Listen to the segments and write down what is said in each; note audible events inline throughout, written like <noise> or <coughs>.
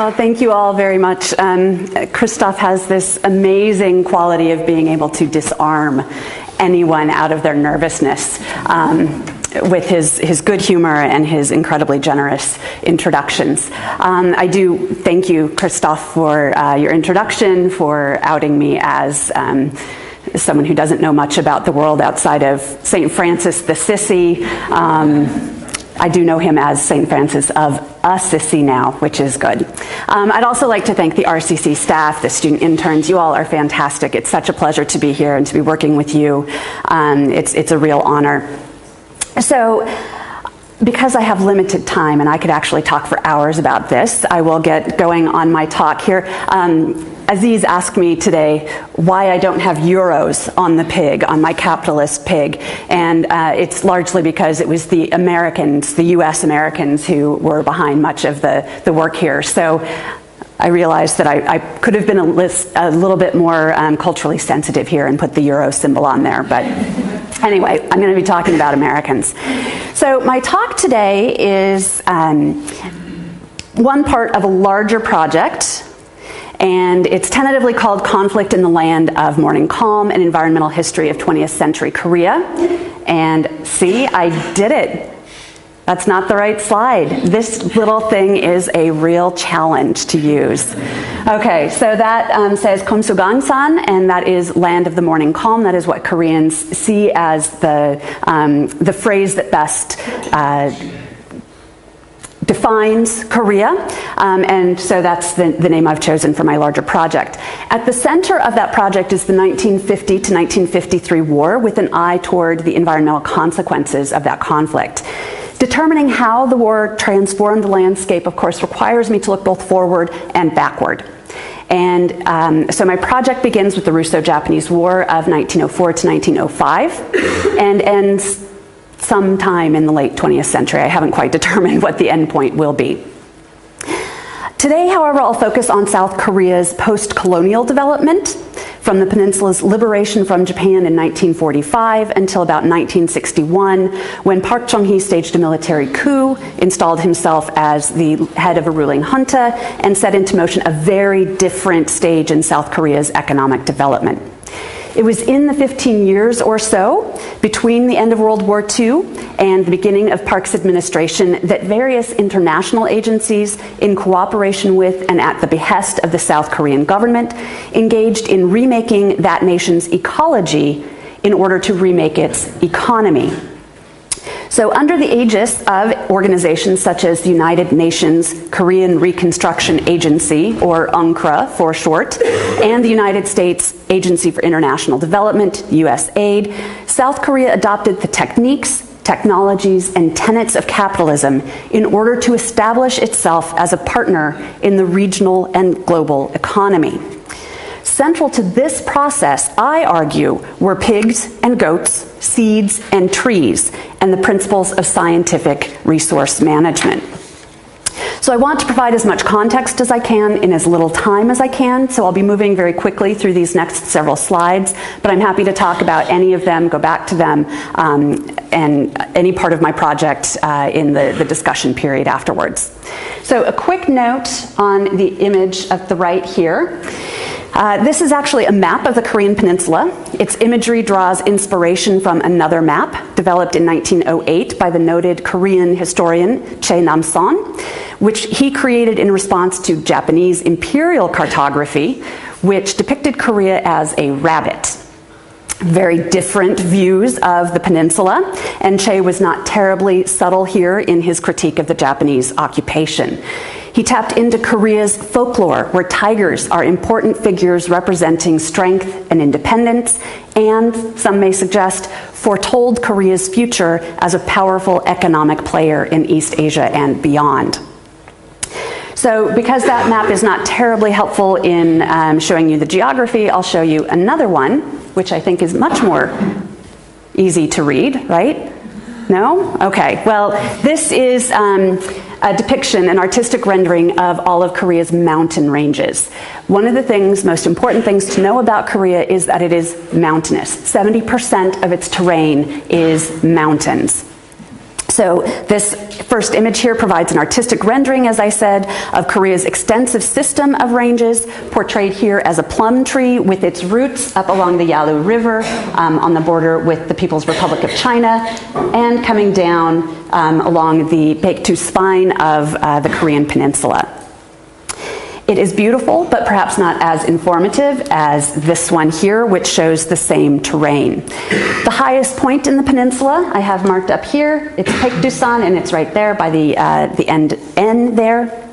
Well, thank you all very much. Um, Christoph has this amazing quality of being able to disarm anyone out of their nervousness. Um, with his, his good humor and his incredibly generous introductions. Um, I do thank you, Christoph, for uh, your introduction, for outing me as um, someone who doesn't know much about the world outside of St. Francis the Sissy. I do know him as St. Francis of Assisi now, which is good. Um, I'd also like to thank the RCC staff, the student interns. You all are fantastic. It's such a pleasure to be here and to be working with you. Um, it's, it's a real honor. So, because I have limited time and I could actually talk for hours about this, I will get going on my talk here. Um, Aziz asked me today why I don't have euros on the pig, on my capitalist pig. And uh, it's largely because it was the Americans, the US Americans, who were behind much of the, the work here. So I realized that I, I could have been a, list, a little bit more um, culturally sensitive here and put the euro symbol on there. But anyway, I'm going to be talking about Americans. So my talk today is um, one part of a larger project and it's tentatively called Conflict in the Land of Morning Calm An Environmental History of 20th Century Korea. And see, I did it. That's not the right slide. This little thing is a real challenge to use. Okay, so that um, says Komsugangsan, and that is land of the morning calm. That is what Koreans see as the, um, the phrase that best uh, defines Korea, um, and so that's the, the, name I've chosen for my larger project. At the center of that project is the 1950 to 1953 war with an eye toward the environmental consequences of that conflict. Determining how the war transformed the landscape, of course, requires me to look both forward and backward. And um, so my project begins with the Russo Japanese War of 1904 to 1905 and ends sometime in the late 20th century. I haven't quite <laughs> determined what the endpoint will be. Today, however, I'll focus on South Korea's post colonial development from the peninsula's liberation from Japan in 1945 until about 1961, when Park Chung hee staged a military coup, installed himself as the head of a ruling junta, and set into motion a very different stage in South Korea's economic development. It was in the 15 years or so between the end of World War II and the beginning of Park's administration that various international agencies, in cooperation with and at the behest of the South Korean government, engaged in remaking that nation's ecology in order to remake its economy. So, under the aegis of organizations such as the United Nations Korean Reconstruction Agency, or UNKRA for short, and the United States Agency for International Development, USAID, South Korea adopted the techniques, technologies, and tenets of capitalism in order to establish itself as a partner in the regional and global economy. Central to this process, I argue, were pigs and goats, seeds and trees, and the principles of scientific resource management. So I want to provide as much context as I can in as little time as I can, so I'll be moving very quickly through these next several slides, but I'm happy to talk about any of them, go back to them, um, and any part of my project uh, in the, the discussion period afterwards. So a quick note on the image at the right here. Uh, this is actually a map of the Korean Peninsula. Its imagery draws inspiration from another map developed in 1908 by the noted Korean historian Choe Nam-son, which he created in response to Japanese imperial cartography, which depicted Korea as a rabbit very different views of the peninsula, and Che was not terribly subtle here in his critique of the Japanese occupation. He tapped into Korea's folklore, where tigers are important figures representing strength and independence, and, some may suggest, foretold Korea's future as a powerful economic player in East Asia and beyond. So, because that map is not terribly helpful in um, showing you the geography, I'll show you another one, which I think is much more easy to read, right? No? Okay. Well, this is um, a depiction, an artistic rendering of all of Korea's mountain ranges. One of the things, most important things to know about Korea is that it is mountainous. 70% of its terrain is mountains. So this first image here provides an artistic rendering, as I said, of Korea's extensive system of ranges, portrayed here as a plum tree with its roots up along the Yalu River um, on the border with the People's Republic of China, and coming down um, along the Baekdu spine of uh, the Korean peninsula. It is beautiful, but perhaps not as informative as this one here, which shows the same terrain. The highest point in the peninsula I have marked up here, it's Paektusan, and it's right there by the, uh, the end N there.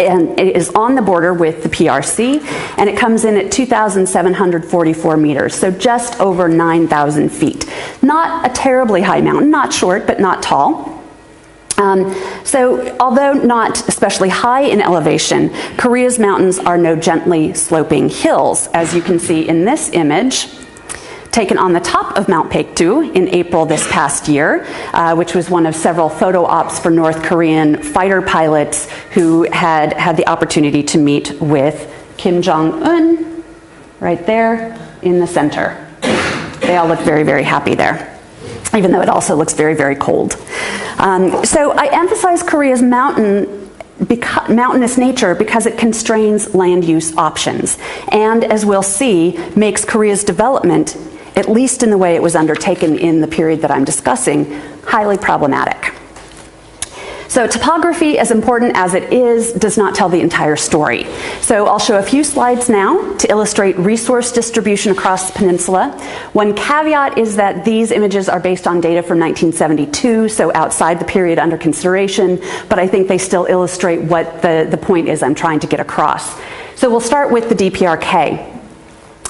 And it is on the border with the PRC, and it comes in at 2,744 meters, so just over 9,000 feet. Not a terribly high mountain, not short, but not tall. Um, so, although not especially high in elevation, Korea's mountains are no gently sloping hills, as you can see in this image taken on the top of Mount Paektu in April this past year, uh, which was one of several photo ops for North Korean fighter pilots who had had the opportunity to meet with Kim Jong un right there in the center. They all look very, very happy there even though it also looks very, very cold. Um, so I emphasize Korea's mountain because, mountainous nature because it constrains land use options and, as we'll see, makes Korea's development, at least in the way it was undertaken in the period that I'm discussing, highly problematic. So topography, as important as it is, does not tell the entire story. So I'll show a few slides now to illustrate resource distribution across the peninsula. One caveat is that these images are based on data from 1972, so outside the period under consideration, but I think they still illustrate what the, the point is I'm trying to get across. So we'll start with the DPRK.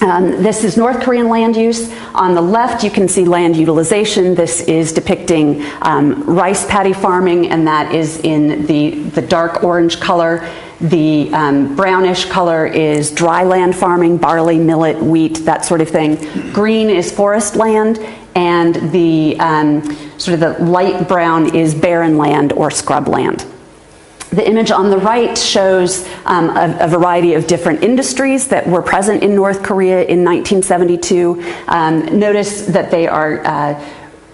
Um, this is North Korean land use. On the left, you can see land utilization. This is depicting um, rice paddy farming, and that is in the, the dark orange color. The um, brownish color is dry land farming, barley, millet, wheat, that sort of thing. Green is forest land, and the um, sort of the light brown is barren land or scrub land. The image on the right shows um, a, a, variety of different industries that were present in North Korea in 1972. Um, notice that they are uh,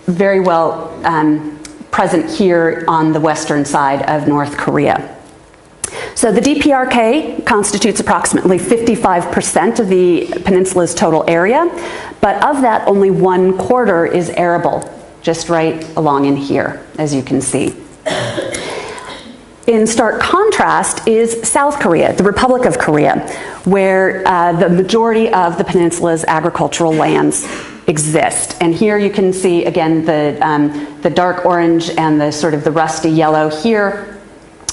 very well um, present here on the western side of North Korea. So the DPRK constitutes approximately 55% of the peninsula's total area, but of that, only one quarter is arable, just right along in here, as you can see. In stark contrast is South Korea, the Republic of Korea, where uh, the majority of the peninsula's agricultural lands exist. And here you can see again the, um, the dark orange and the sort of the rusty yellow here.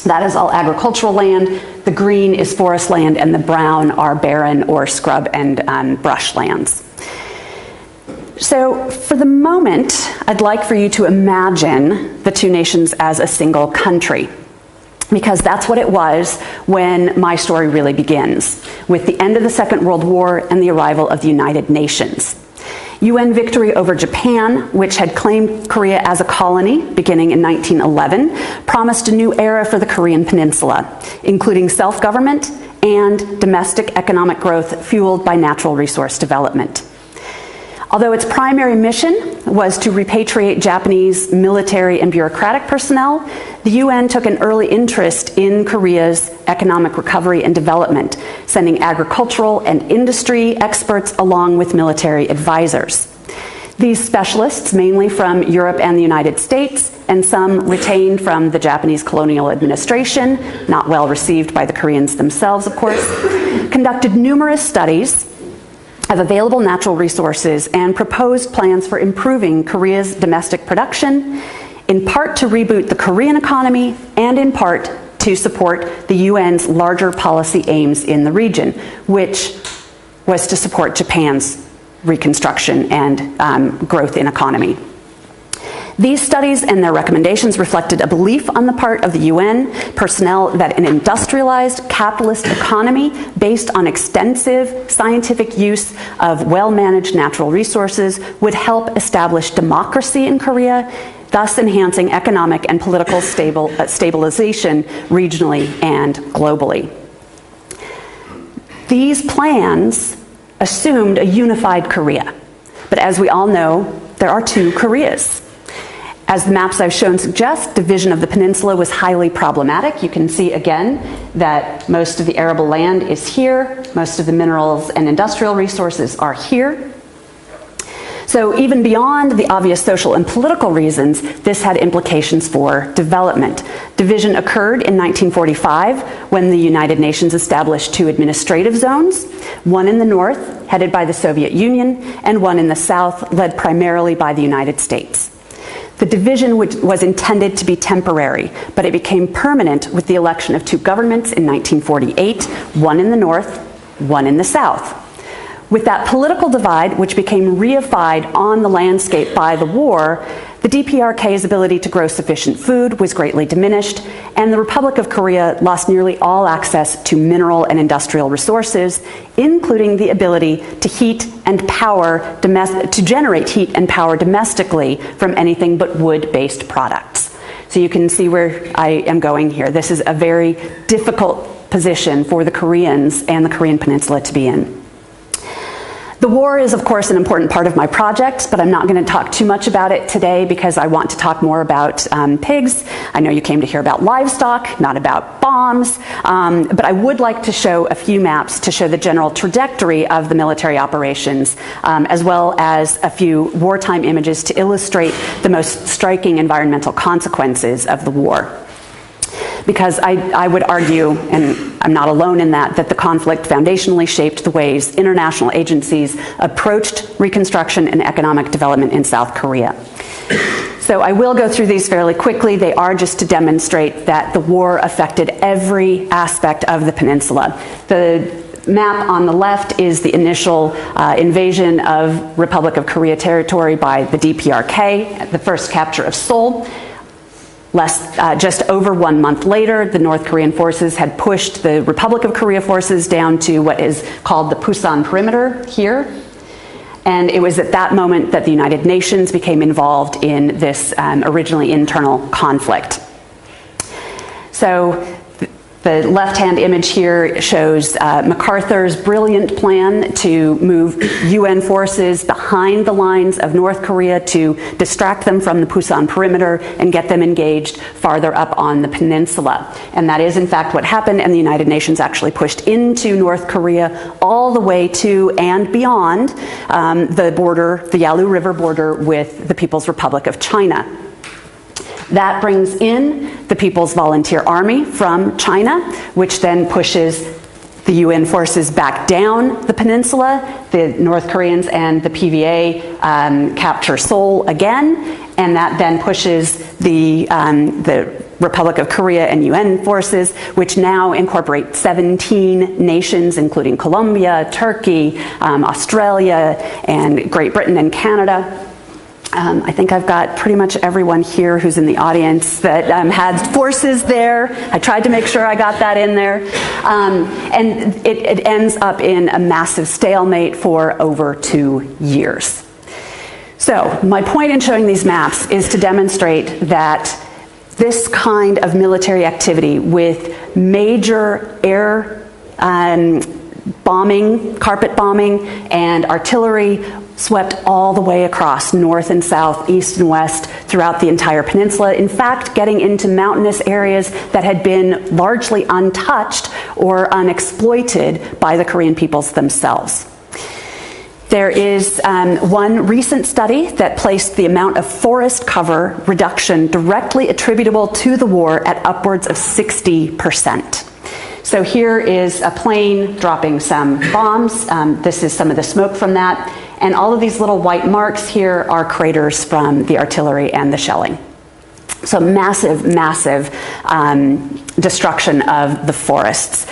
That is all agricultural land. The green is forest land, and the brown are barren or scrub and um, brush lands. So, for the moment, I'd like for you to imagine the two nations as a single country because that's what it was when my story really begins, with the end of the Second World War and the arrival of the United Nations. UN victory over Japan, which had claimed Korea as a colony beginning in 1911, promised a new era for the Korean Peninsula, including self government and domestic economic growth fueled by natural resource development. Although its primary mission was to repatriate Japanese military and bureaucratic personnel, the UN took an early interest in Korea's economic recovery and development, sending agricultural and industry experts along with military advisors. These specialists, mainly from Europe and the United States, and some retained from the Japanese colonial administration, not well received by the Koreans themselves, of course, conducted numerous studies of available natural resources and proposed plans for improving Korea's domestic production, in part to reboot the Korean economy and in part to support the UN's larger policy aims in the region, which was to support Japan's reconstruction and um, growth in economy. These studies and their recommendations reflected a belief on the part of the UN personnel that an industrialized capitalist economy based on extensive scientific use of well managed natural resources would help establish democracy in Korea, thus enhancing economic and political stable, uh, stabilization regionally and globally. These plans assumed a unified Korea. But as we all know, there are two Koreas. As the maps I've shown suggest, division of the peninsula was highly problematic. You can see again that most of the arable land is here, most of the minerals and industrial resources are here. So, even beyond the obvious social and political reasons, this had implications for development. Division occurred in 1945 when the United Nations established two administrative zones one in the north, headed by the Soviet Union, and one in the south, led primarily by the United States. The division was intended to be temporary, but it became permanent with the election of two governments in 1948, one in the north, one in the south. With that political divide, which became reified on the landscape by the war, the DPRK's ability to grow sufficient food was greatly diminished, and the Republic of Korea lost nearly all access to mineral and industrial resources, including the ability to heat and power to generate heat and power domestically from anything but wood-based products. So you can see where I am going here. This is a very difficult position for the Koreans and the Korean Peninsula to be in. The war is, of course, an important part of my project, but I'm not going to talk too much about it today because I want to talk more about um, pigs. I know you came to hear about livestock, not about bombs, um, but I would like to show a few maps to show the general trajectory of the military operations, um, as well as a few wartime images to illustrate the most striking environmental consequences of the war because I, I would argue, and I'm not alone in that, that the conflict foundationally shaped the ways international agencies approached reconstruction and economic development in South Korea. So I will go through these fairly quickly. They are just to demonstrate that the war affected every aspect of the peninsula. The map on the left is the initial uh, invasion of Republic of Korea territory by the DPRK, the first capture of Seoul. Less, uh, just over one month later, the North Korean forces had pushed the Republic of Korea forces down to what is called the Pusan perimeter here. And it was at that moment that the United Nations became involved in this um, originally internal conflict. So the left-hand image here shows uh, MacArthur's brilliant plan to move UN forces behind the lines of North Korea to distract them from the Pusan perimeter and get them engaged farther up on the peninsula. And that is in fact what happened and the United Nations actually pushed into North Korea all the way to and beyond um, the border, the Yalu River border with the People's Republic of China. That brings in the People's Volunteer Army from China, which then pushes the UN forces back down the peninsula. The North Koreans and the PVA um, capture Seoul again, and that then pushes the, um, the Republic of Korea and UN forces, which now incorporate 17 nations, including Colombia, Turkey, um, Australia, and Great Britain and Canada. Um, I think I've got pretty much everyone here who's in the audience that um, had forces there. I tried to make sure I got that in there. Um, and it, it ends up in a massive stalemate for over two years. So, my point in showing these maps is to demonstrate that this kind of military activity with major air um, bombing, carpet bombing, and artillery swept all the way across north and south, east and west throughout the entire peninsula. In fact, getting into mountainous areas that had been largely untouched or unexploited by the Korean peoples themselves. There is um, one recent study that placed the amount of forest cover reduction directly attributable to the war at upwards of 60%. So here is a plane dropping some bombs. Um, this is some of the smoke from that. And all of these little white marks here are craters from the artillery and the shelling. So massive, massive um, destruction of the forests.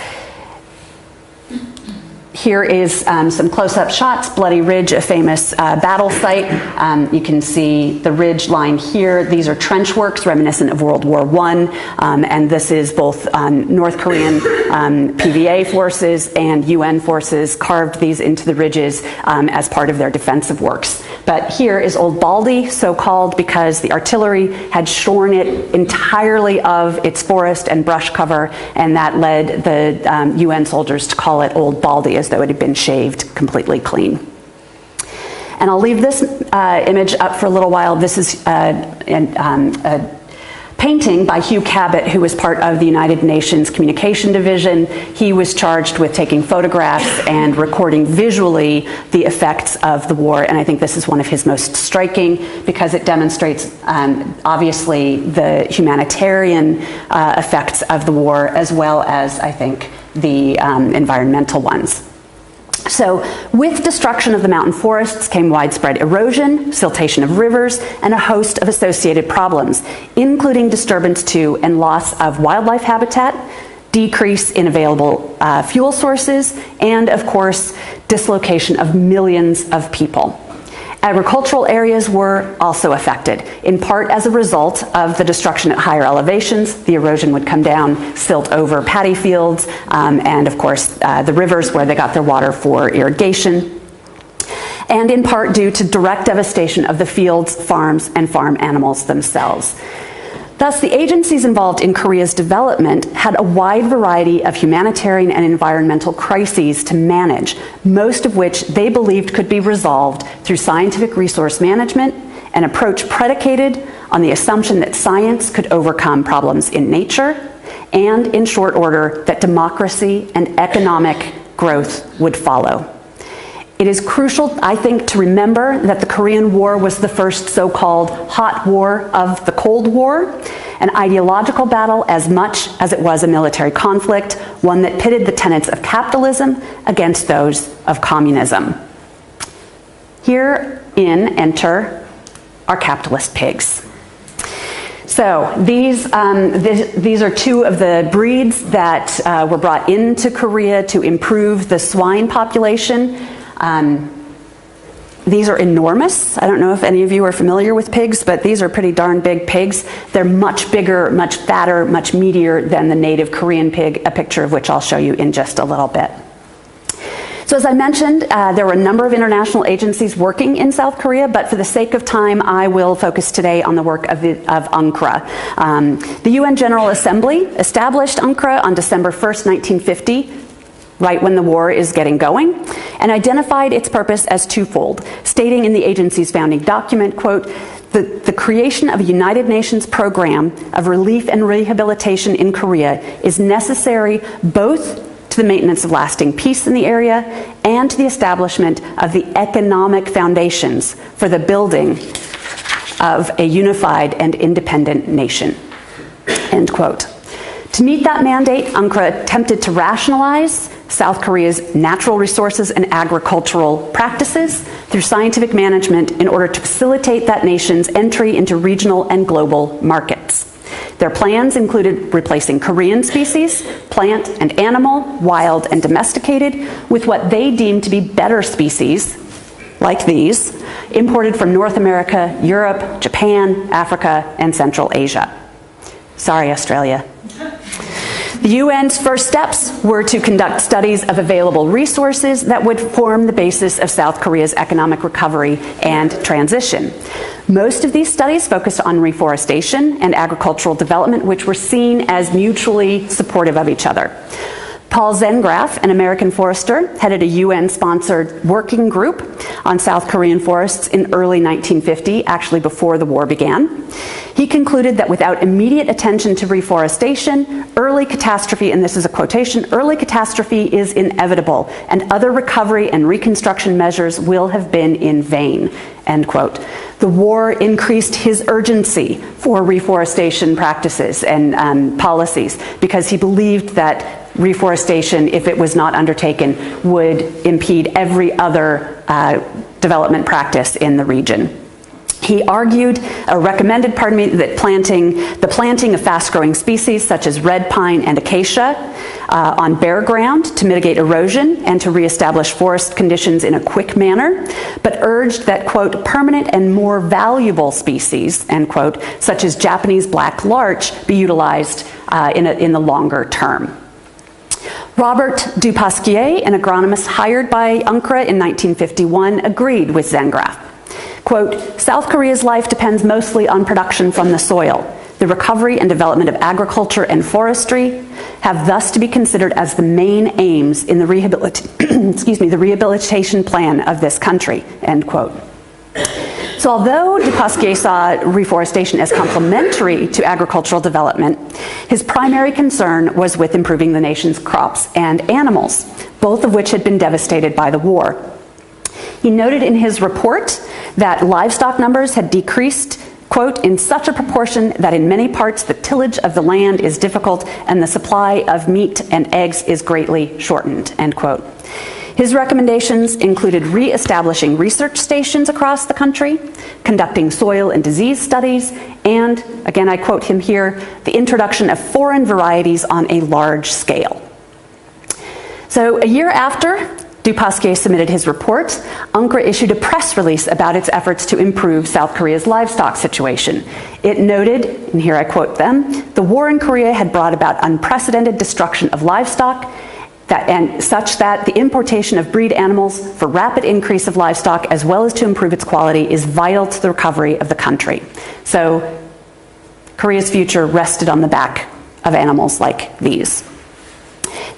Here is um, some close-up shots. Bloody Ridge, a famous uh, battle site. Um, you can see the ridge line here. These are trench works reminiscent of World War I, um, and this is both um, North Korean um, PVA forces and UN forces carved these into the ridges um, as part of their defensive works. But here is Old Baldy, so called because the artillery had shorn it entirely of its forest and brush cover, and that led the UN soldiers to call it Old Baldy though it had been shaved completely clean. And I'll leave this uh, image up for a little while. This is uh, an, um, a painting by Hugh Cabot, who was part of the United Nations Communication Division. He was charged with taking photographs and recording visually the effects of the war, and I think this is one of his most striking because it demonstrates um, obviously the humanitarian uh, effects of the war as well as, I think, the um, environmental ones. So, with destruction of the mountain forests came widespread erosion, siltation of rivers, and a host of associated problems, including disturbance to and loss of wildlife habitat, decrease in available uh, fuel sources, and, of course, dislocation of millions of people. Agricultural areas were also affected, in part as a result of the destruction at higher elevations. The erosion would come down, silt over paddy fields, um, and of course, uh, the rivers where they got their water for irrigation. And in part due to direct devastation of the fields, farms, and farm animals themselves. Thus, the agencies involved in Korea's development had a wide variety of humanitarian and environmental crises to manage, most of which they believed could be resolved through scientific resource management, an approach predicated on the assumption that science could overcome problems in nature, and in short order, that democracy and economic growth would follow. It is crucial, I think, to remember that the Korean War was the first so called hot war of the Cold War, an ideological battle as much as it was a military conflict, one that pitted the tenets of capitalism against those of communism. Here in enter our capitalist pigs. So these, um, th these are two of the breeds that uh, were brought into Korea to improve the swine population. Um, these are enormous. I don't know if any of you are familiar with pigs, but these are pretty darn big pigs. They're much bigger, much fatter, much meatier than the native Korean pig, a picture of which I'll show you in just a little bit. So, as I mentioned, uh, there were a number of international agencies working in South Korea, but for the sake of time, I will focus today on the work of, the, of UNKRA. Um, the UN General Assembly established UNKRA on December 1st, 1950 right when the war is getting going, and identified its purpose as twofold, stating in the agency's founding document, quote, the, the, creation of a United Nations program of relief and rehabilitation in Korea is necessary both to the maintenance of lasting peace in the area and to the establishment of the economic foundations for the building of a unified and independent nation. End quote. To meet that mandate, UNKRA attempted to rationalize South Korea's natural resources and agricultural practices through scientific management in order to facilitate that nation's entry into regional and global markets. Their plans included replacing Korean species, plant and animal, wild and domesticated, with what they deemed to be better species, like these, imported from North America, Europe, Japan, Africa, and Central Asia. Sorry, Australia. The UN's first steps were to conduct studies of available resources that would form the basis of South Korea's economic recovery and transition. Most of these studies focused on reforestation and agricultural development, which were seen as mutually supportive of each other. Paul Zehngraff, an American forester, headed a UN sponsored working group on South Korean forests in early 1950, actually before the war began. He concluded that without immediate attention to reforestation, early catastrophe, and this is a quotation, early catastrophe is inevitable, and other recovery and reconstruction measures will have been in vain. End quote. The war increased his urgency for reforestation practices and um, policies because he believed that reforestation, if it was not undertaken, would impede every other uh, development practice in the region. He argued, or recommended, pardon me, that planting, the planting of fast-growing species such as red pine and acacia uh, on bare ground to mitigate erosion and to reestablish forest conditions in a quick manner, but urged that, quote, permanent and more valuable species, end quote, such as Japanese black larch be utilized uh, in, a, in the longer term. Robert Dupasquier, an agronomist hired by UNKRA in 1951, agreed with Zehngraff. Quote, South Korea's life depends mostly on production from the soil. The recovery and development of agriculture and forestry have thus to be considered as the main aims in the, <clears throat> excuse me, the rehabilitation plan of this country, end quote. So although Dupasquier saw reforestation as complementary to agricultural development, his primary concern was with improving the nation's crops and animals, both of which had been devastated by the war. He noted in his report that livestock numbers had decreased quote, in such a proportion that in many parts the tillage of the land is difficult and the supply of meat and eggs is greatly shortened, end quote. His recommendations included re-establishing research stations across the country, conducting soil and disease studies, and, again I quote him here, the introduction of foreign varieties on a large scale. So a year after Dupasquier submitted his report, UNKRA issued a press release about its efforts to improve South Korea's livestock situation. It noted, and here I quote them, the war in Korea had brought about unprecedented destruction of livestock that, and such that the importation of breed animals for rapid increase of livestock as well as to improve its quality is vital to the recovery of the country. So Korea's future rested on the back of animals like these.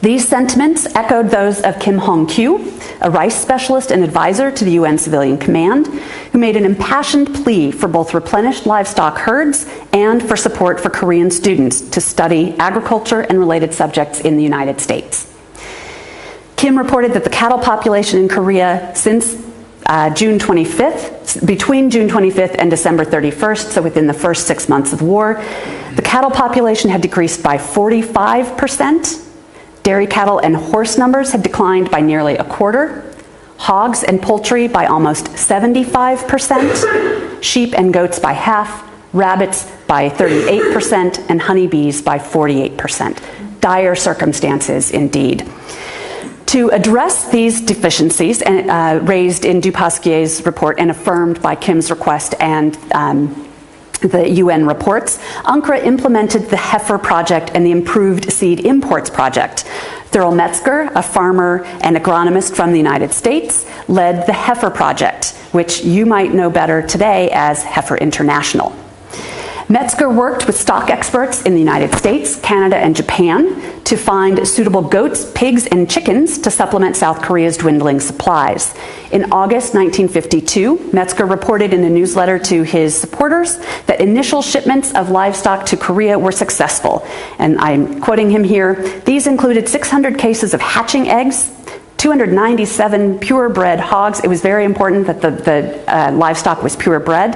These sentiments echoed those of Kim Hong Kyu, a rice specialist and advisor to the UN Civilian Command, who made an impassioned plea for both replenished livestock herds and for support for Korean students to study agriculture and related subjects in the United States. Kim reported that the cattle population in Korea since uh, June 25th, between June 25th and December 31st, so within the first six months of war, the cattle population had decreased by 45 percent Dairy cattle and horse numbers had declined by nearly a quarter, hogs and poultry by almost 75%, sheep and goats by half, rabbits by 38%, and honeybees by 48%. Dire circumstances indeed. To address these deficiencies uh, raised in Dupasquier's report and affirmed by Kim's request and um, the UN reports, UNKRA implemented the Heifer Project and the Improved Seed Imports Project. Thurl Metzger, a farmer and agronomist from the United States, led the Heifer Project, which you might know better today as Heifer International. Metzger worked with stock experts in the United States, Canada, and Japan to find suitable goats, pigs, and chickens to supplement South Korea's dwindling supplies. In August 1952, Metzger reported in a newsletter to his supporters that initial shipments of livestock to Korea were successful. And I'm quoting him here these included 600 cases of hatching eggs, 297 purebred hogs. It was very important that the, the uh, livestock was purebred,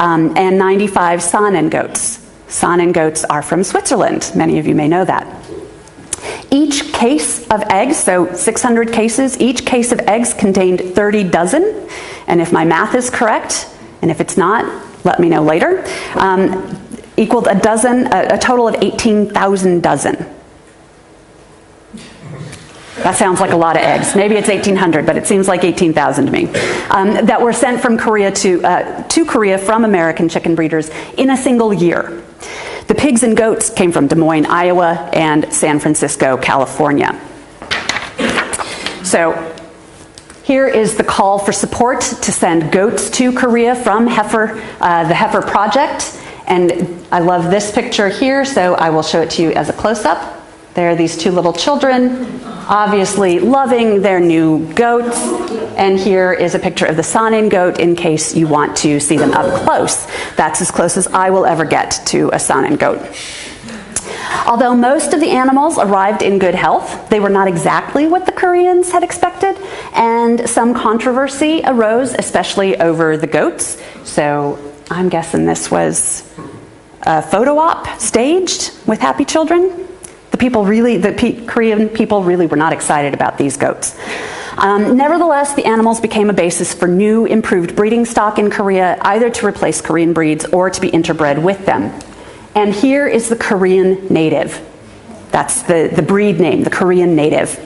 um, and 95 Saanen goats. Saanen goats are from Switzerland. Many of you may know that. Each case of eggs, so 600 cases, each case of eggs contained 30 dozen. And if my math is correct, and if it's not, let me know later, um, equaled a dozen, a, a total of 18,000 dozen. That sounds like a lot of eggs. Maybe it's 1,800, but it seems like 18,000 to me. Um, that were sent from Korea to, uh, to Korea from American chicken breeders in a single year. The pigs and goats came from Des Moines, Iowa, and San Francisco, California. So here is the call for support to send goats to Korea from Heifer, uh, the Heifer Project. And I love this picture here, so I will show it to you as a close-up. There are these two little children, obviously loving their new goats. And here is a picture of the Saanen goat in case you want to see them up close. That's as close as I will ever get to a Saanen goat. Although most of the animals arrived in good health, they were not exactly what the Koreans had expected, and some controversy arose, especially over the goats. So I'm guessing this was a photo op staged with happy children people really, the P- Korean people really were not excited about these goats. Um, nevertheless, the animals became a basis for new, improved breeding stock in Korea, either to replace Korean breeds or to be interbred with them. And here is the Korean native. That's the, the breed name, the Korean native.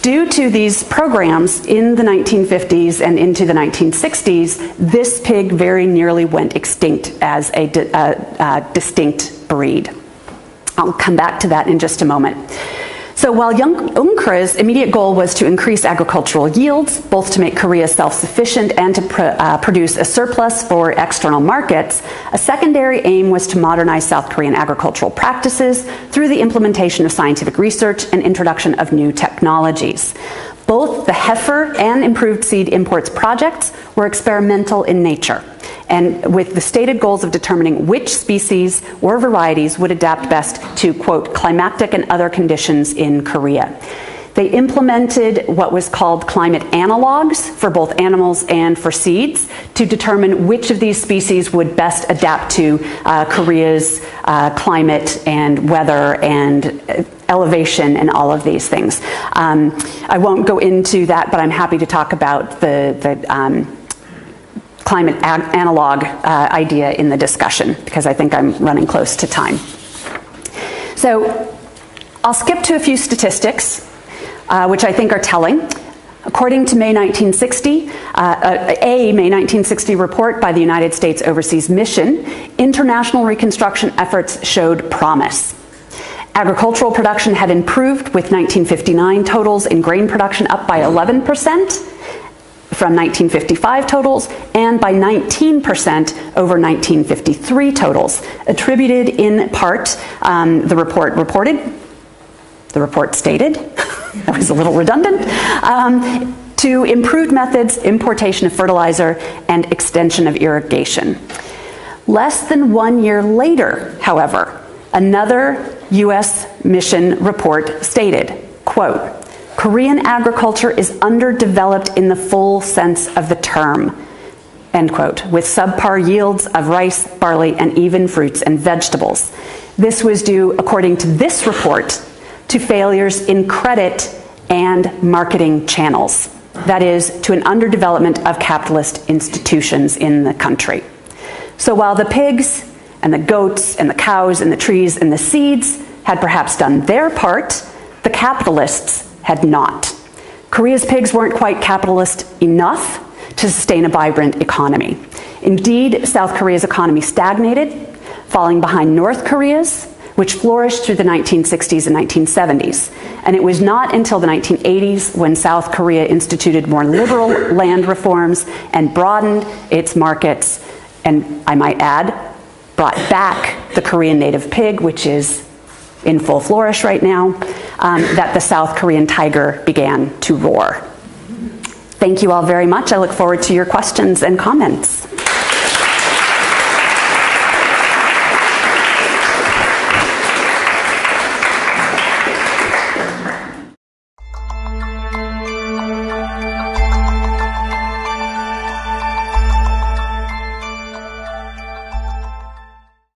Due to these programs in the 1950s and into the 1960s, this pig very nearly went extinct as a, di- uh, distinct breed. I'll come back to that in just a moment. So while UNKRA's immediate goal was to increase agricultural yields, both to make Korea self-sufficient and to pr uh, produce a surplus for external markets, a secondary aim was to modernize South Korean agricultural practices through the implementation of scientific research and introduction of new technologies. Both the heifer and improved seed imports projects were experimental in nature and with the stated goals of determining which species or varieties would adapt best to, quote, climatic and other conditions in Korea. They implemented what was called climate analogs for both animals and for seeds to determine which of these species would best adapt to uh, Korea's uh, climate and weather and uh, elevation and all of these things. Um, I won't go into that, but I'm happy to talk about the, the um, climate analog uh, idea in the discussion because I think I'm running close to time. So I'll skip to a few statistics, uh, which I think are telling. According to May 1960, uh, a May 1960 report by the United States Overseas Mission, international reconstruction efforts showed promise. Agricultural production had improved with 1959 totals in grain production up by 11 percent from 1955 totals and by 19% over 1953 totals, attributed in part, um, the report reported, the report stated, <laughs> that was a little redundant, um, to improved methods, importation of fertilizer, and extension of irrigation. Less than one year later, however, another U.S. mission report stated, quote, Korean agriculture is underdeveloped in the full sense of the term, end quote, with subpar yields of rice, barley, and even fruits and vegetables. This was due, according to this report, to failures in credit and marketing channels. That is, to an underdevelopment of capitalist institutions in the country. So while the pigs and the goats and the cows and the trees and the seeds had perhaps done their part, the capitalists had not. Korea's pigs weren't quite capitalist enough to sustain a vibrant economy. Indeed, South Korea's economy stagnated, falling behind North Korea's, which flourished through the 1960s and 1970s. And it was not until the 1980s when South Korea instituted more liberal <coughs> land reforms and broadened its markets, and I might add, brought back the Korean native pig, which is in full flourish right now, um, that the South Korean tiger began to roar. Thank you all very much. I look forward to your questions and comments.